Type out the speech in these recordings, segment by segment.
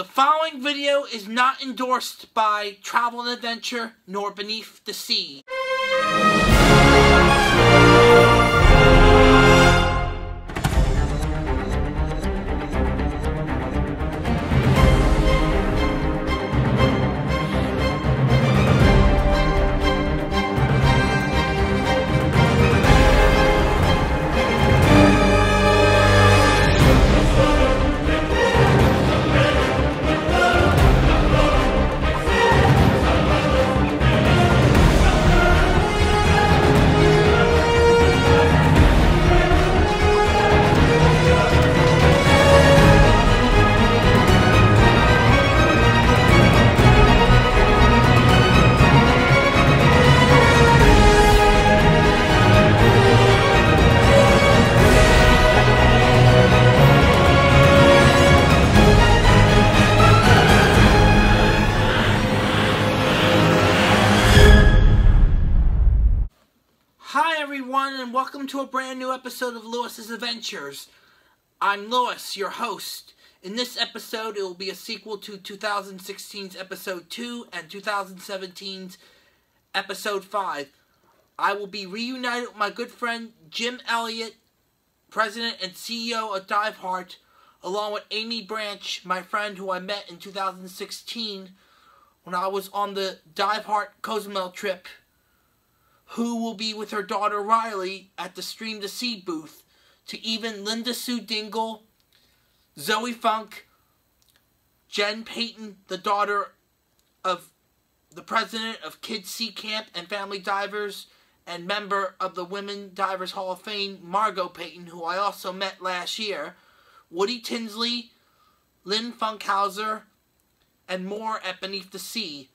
The following video is not endorsed by Travel and Adventure nor Beneath the Sea. Episode of Louis's Adventures. I'm Louis, your host. In this episode, it will be a sequel to 2016's episode 2 and 2017's episode 5. I will be reunited with my good friend Jim Elliott, president and CEO of Diveheart, along with Amy Branch, my friend who I met in 2016 when I was on the Diveheart Cozumel trip who will be with her daughter Riley at the Stream2Sea booth, to even Linda Sue Dingle, Zoe Funk, Jen Peyton, the daughter of the president of Kids Sea Camp and Family Divers, and member of the Women Divers Hall of Fame, Margo Peyton, who I also met last year, Woody Tinsley, Lynn Funkhouser, and more at Beneath the Sea.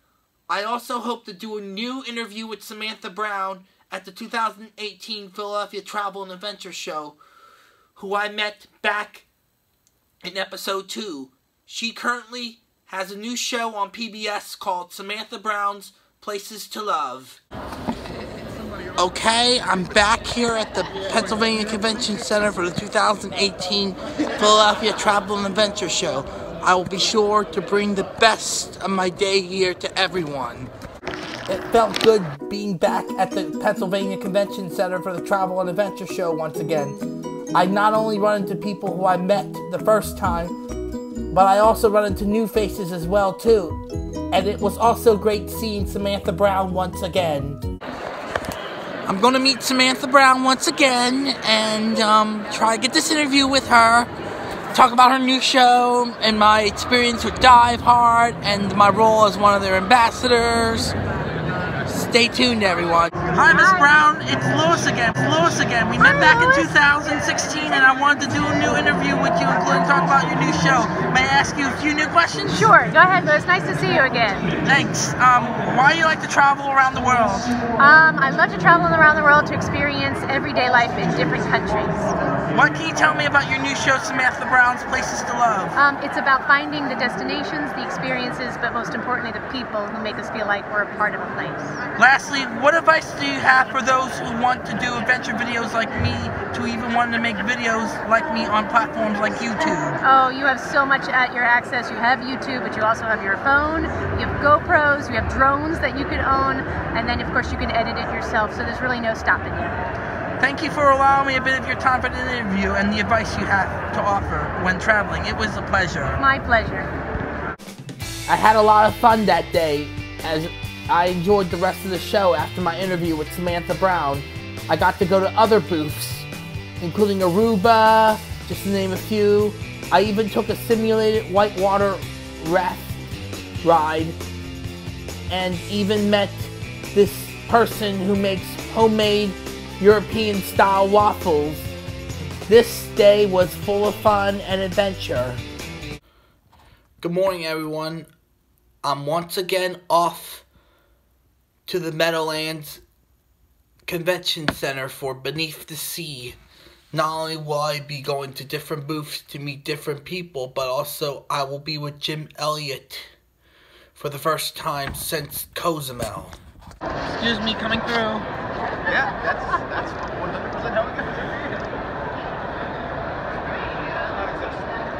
I also hope to do a new interview with Samantha Brown at the 2018 Philadelphia Travel and Adventure Show, who I met back in episode 2. She currently has a new show on PBS called Samantha Brown's Places to Love. Okay, I'm back here at the Pennsylvania Convention Center for the 2018 Philadelphia Travel and Adventure Show. I will be sure to bring the best of my day here to everyone. It felt good being back at the Pennsylvania Convention Center for the Travel and Adventure Show once again. I not only run into people who I met the first time, but I also run into new faces as well too. And it was also great seeing Samantha Brown once again. I'm gonna meet Samantha Brown once again and um, try to get this interview with her talk about her new show and my experience with Diveheart and my role as one of their ambassadors. Stay tuned, everyone. Hi, Miss Brown. It's Louis again. It's Louis again. We met back in 2016, and I wanted to do a new interview with you, including talk about your new show. May I ask you a few new questions? Sure. Go ahead, Louis. Nice to see you again. Thanks. Um, why do you like to travel around the world? Um, I love to travel around the world to experience everyday life in different countries. What can you tell me about your new show, Samantha Brown's Places to Love? Um, it's about finding the destinations, the experiences, but most importantly, the people who make us feel like we're a part of a place. Lastly, what advice do you have for those who want to do adventure videos like me, to even want to make videos like me on platforms like YouTube? Oh, you have so much at your access. You have YouTube, but you also have your phone, you have GoPros, you have drones that you can own, and then, of course, you can edit it yourself, so there's really no stopping you. Thank you for allowing me a bit of your time for the interview and the advice you have to offer when traveling. It was a pleasure. My pleasure. I had a lot of fun that day as I enjoyed the rest of the show after my interview with Samantha Brown. I got to go to other booths, including Aruba, just to name a few. I even took a simulated whitewater raft ride and even met this person who makes homemade European style waffles. This day was full of fun and adventure. Good morning, everyone. I'm once again off to the Meadowlands Convention Center for Beneath the Sea. Not only will I be going to different booths to meet different people, but also I will be with Jim Elliott for the first time since Cozumel. Excuse me, coming through. Yeah, that's that's 100% how it goes.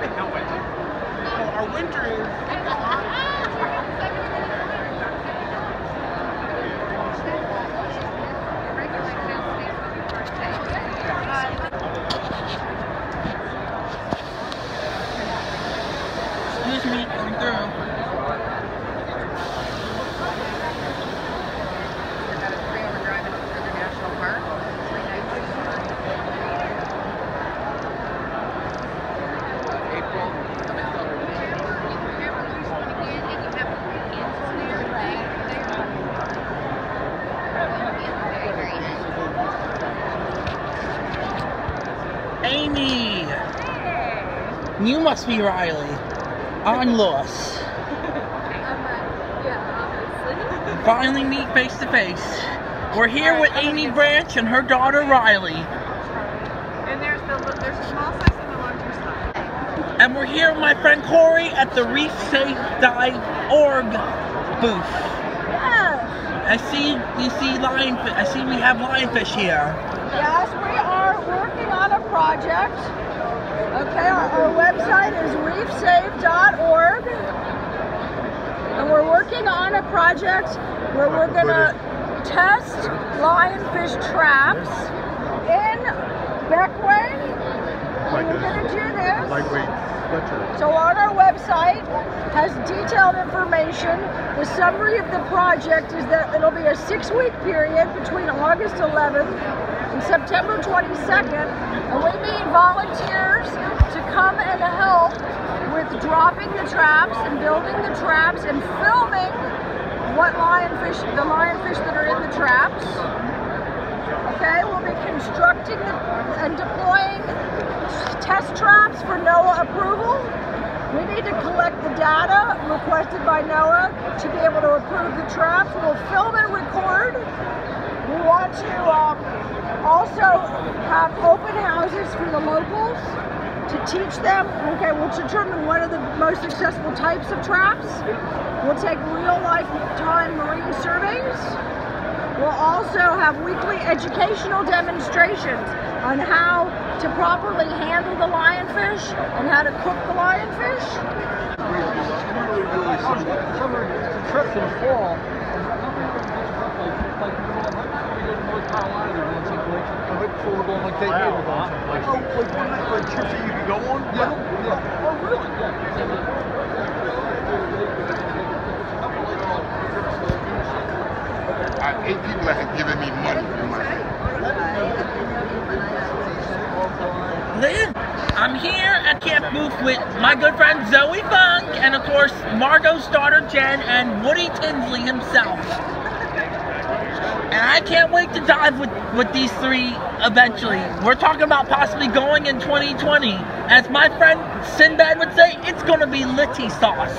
Uh, no way. Oh, Oh, winter is. Excuse me, coming through. Amy! You must be Riley. I'm Lois. Finally meet face to face. We're here with Amy Branch and her daughter Riley. And there's the there's a small size and a larger size. And we're here with my friend Corey at the ReefSafe.org booth. Yeah. I see you see lionfish. I see we have lionfish here. Yes, we are working on a project. Okay, our, our website is reefsafe.org. And we're working on a project where we're going to test lionfish traps in Bequia. And we're going to do this. Lightweight. So on our website has detailed information. The summary of the project is that it'll be a six-week period between August 11th and September 22nd, and we need volunteers to come and help with dropping the traps and building the traps and filming what lionfish, the lionfish that are in the traps. Okay, we'll be constructing the, and deploying test traps for NOAA approval. We need to collect the data requested by NOAA to be able to approve the traps. We'll film and record. We want to um, also have open houses for the locals to teach them. Okay, we'll determine what are the most successful types of traps. We'll take real life time marine surveys. We'll also have weekly educational demonstrations on how to properly handle the lionfish and how to cook the lionfish. Summer trips in fall. Affordable, like they wow, Oh, like one night, like trips that you can go on? Yeah. yeah. Oh, really? Yeah. I have eight people that have given me money for my Lynn, I'm here at Camp Booth with my good friend Zoe Funk and of course Margo's daughter Jen and Woody Tinsley himself. And I can't wait to dive with, with these three eventually. We're talking about possibly going in 2020. As my friend Sinbad would say, it's gonna be litty sauce.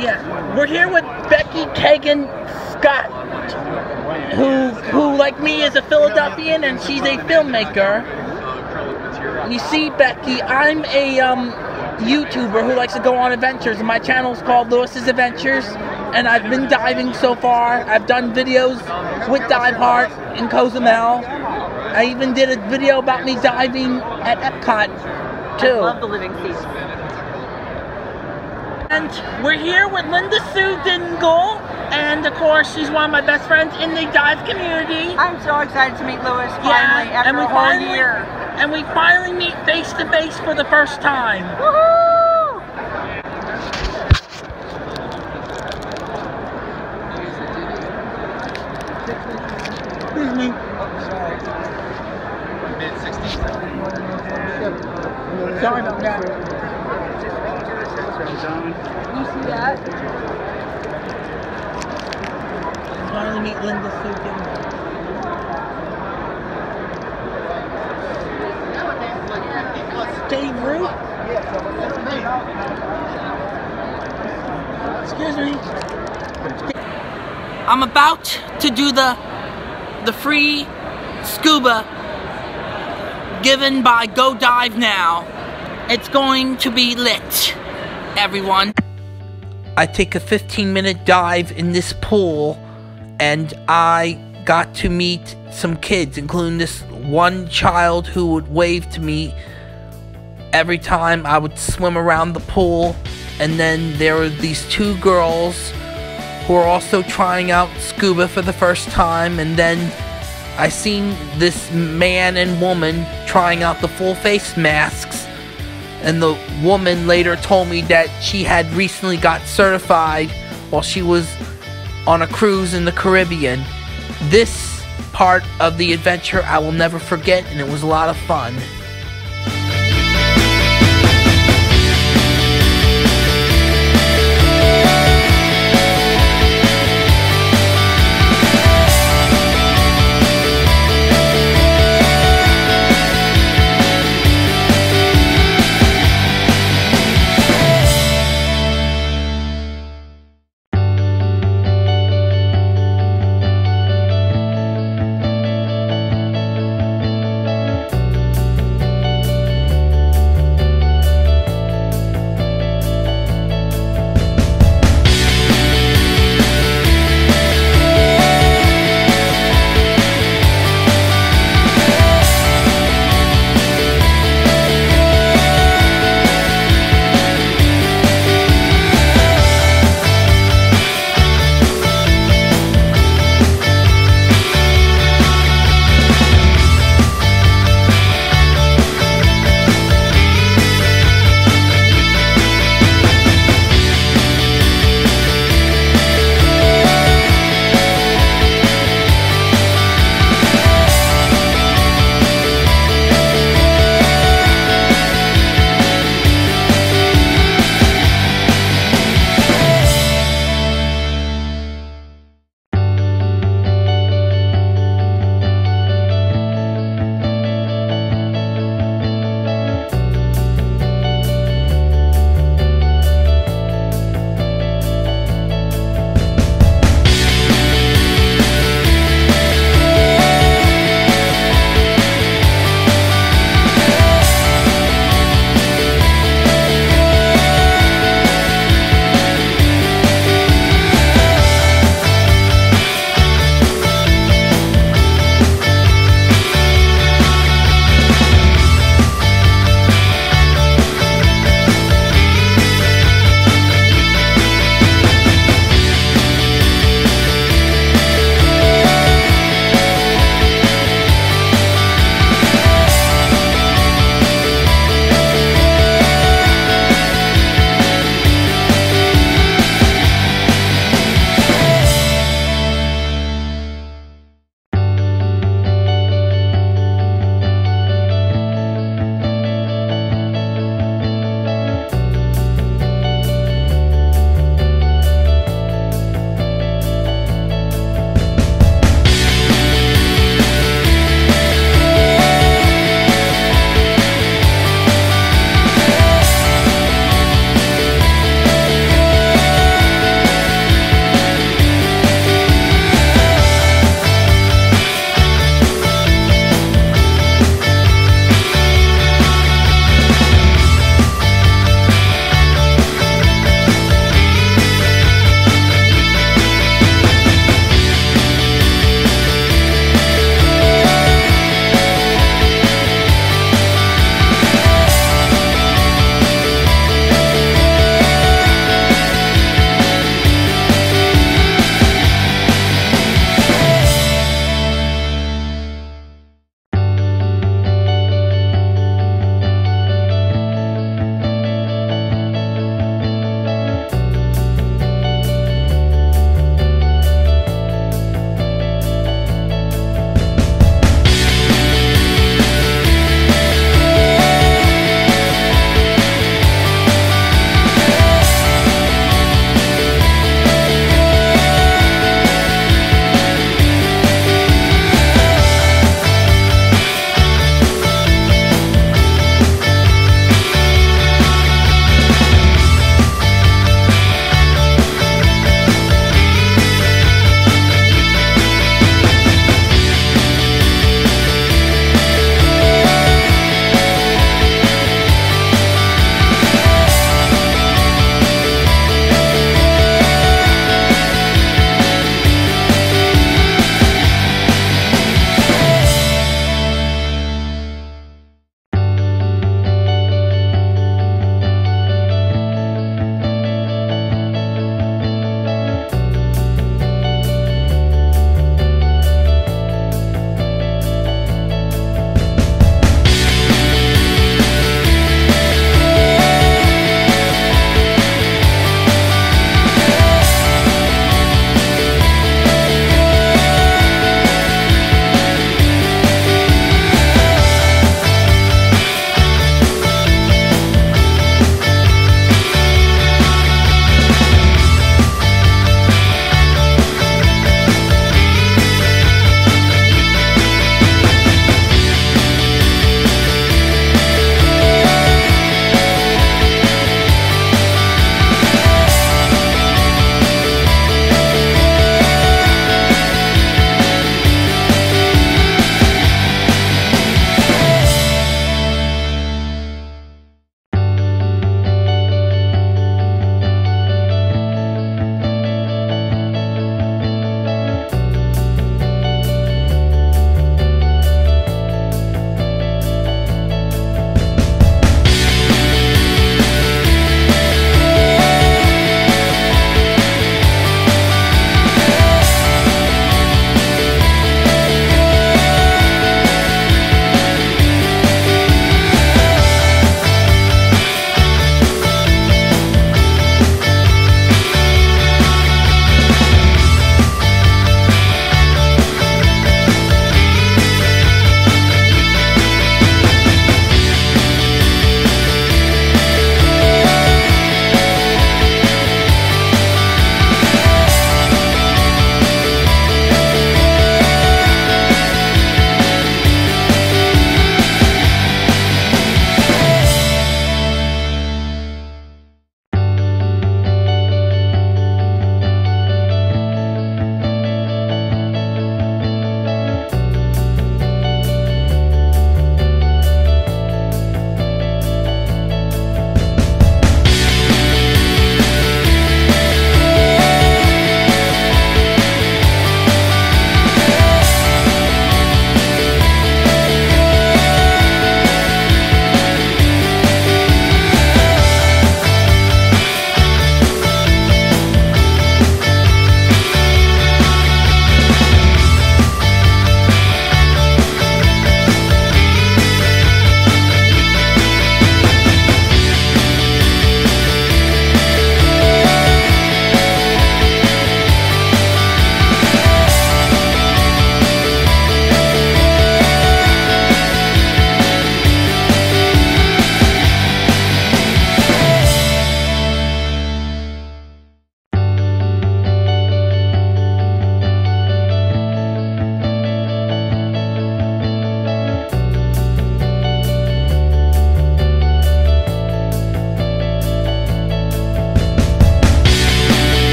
Yeah. We're here with Becky Kagan Schott, who who like me is a Philadelphian and she's a filmmaker. You see, Becky, I'm a um, YouTuber who likes to go on adventures, and my channel is called Louis's Adventures. And I've been diving so far. I've done videos with Diveheart in Cozumel. I even did a video about me diving at Epcot too. Love the living seas. And we're here with Linda Sue Dingle, and of course she's one of my best friends in the dive community. I'm so excited to meet Louis Yeah, finally after and we a whole finally year. and we finally meet face to face for the first time. Woohoo! Excuse me. Mid 60s. Sorry about that. You see that? Finally meet Linda Sue Dingle. Dave Root. Excuse me. I'm about to do the the free scuba given by Go Dive Now. It's going to be lit, everyone. I take a 15 minute dive in this pool and I got to meet some kids, including this one child who would wave to me every time I would swim around the pool. And then there were these two girls who are also trying out scuba for the first time. And then I seen this man and woman trying out the full face masks. And the woman later told me that she had recently got certified while she was on a cruise in the Caribbean. This part of the adventure I will never forget, and it was a lot of fun.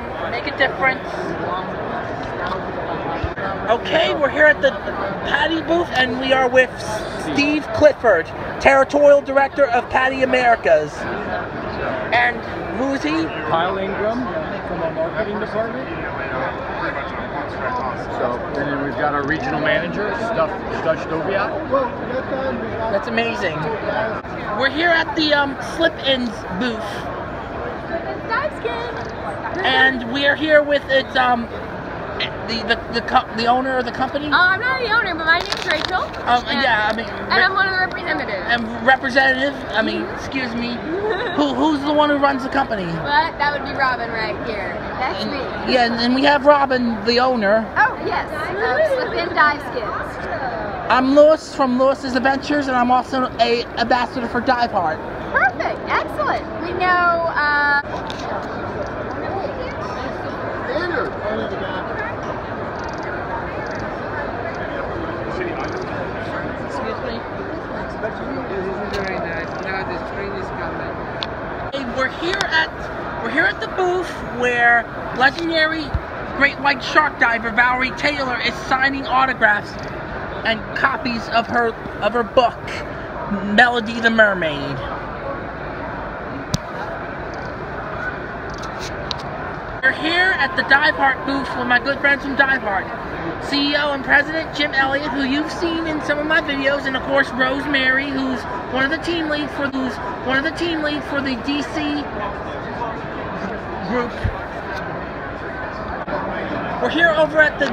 Um, make a difference. Okay, we're here at the PADI booth and we are with Steve Clifford, Territorial Director of PADI Americas. And who is he? Kyle Ingram from our marketing department. So, and then we've got our regional manager, Stuff Stush Doviat. That's amazing. We're here at the um, Slip Ins booth. And we are here with its um the the the, co- the owner of the company. Uh, I'm not the owner, but my name's Rachel. Um, and, yeah, I mean, And I'm one of the representatives. and representative. I mean, excuse me. Who who's the one who runs the company? but that would be Robin right here. That's me. Yeah, and, and we have Robin, the owner. Oh, yes. Slip in dive skins. I'm Louis from Louis's Adventures, and I'm also a ambassador for Diveheart. Perfect. Excellent. We know, uh, Excuse me. Very nice. Now the spring is coming. Hey, we're here at we're here at the booth where legendary great white shark diver Valerie Taylor is signing autographs and copies of her of her book Melody the Mermaid. Here at the Diveheart booth with my good friends from Diveheart. CEO and President Jim Elliott, who you've seen in some of my videos, and of course Rosemary, who's one of the team leads for who's one of the team leads for the DC group. We're here over at the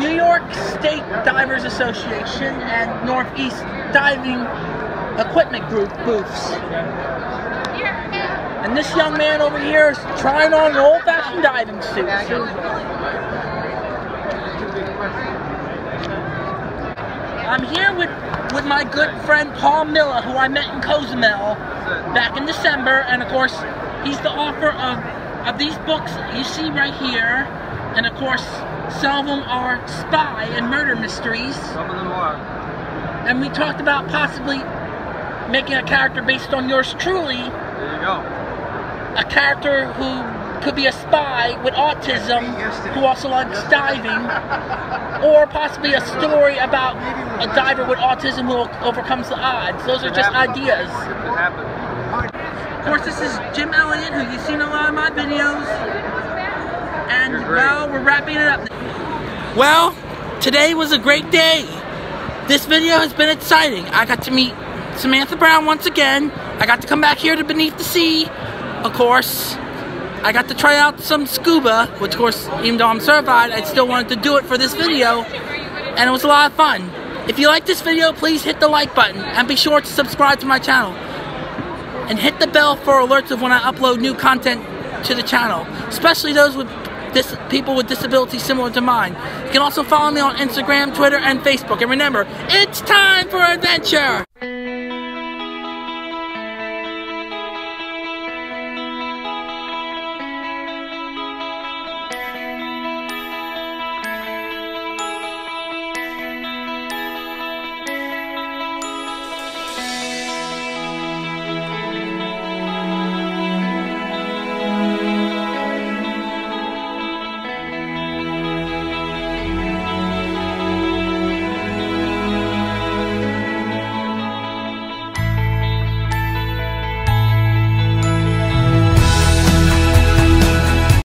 New York State Divers Association and Northeast Diving Equipment Group booths. And this young man over here is trying on an old-fashioned diving suit. I'm here with, with my good friend Paul Miller, who I met in Cozumel back in December, and of course, he's the author of, of these books you see right here, and of course, some of them are spy and murder mysteries. Some of them are. And we talked about possibly making a character based on yours truly, There you go. A character who could be a spy with autism who also likes diving, or possibly a story about a diver with autism who overcomes the odds. Those are just ideas. Of course, this is Jim Elliott, who you've seen a lot of my videos. And, well, we're wrapping it up. Well, today was a great day. This video has been exciting. I got to meet Samantha Brown once again. I got to come back here to Beneath the Sea, of course. I got to try out some scuba, which of course, even though I'm certified, I still wanted to do it for this video. And it was a lot of fun. If you like this video, please hit the like button and be sure to subscribe to my channel. And hit the bell for alerts of when I upload new content to the channel, especially those with dis- people with disabilities similar to mine. You can also follow me on Instagram, Twitter, and Facebook. And remember, it's time for adventure!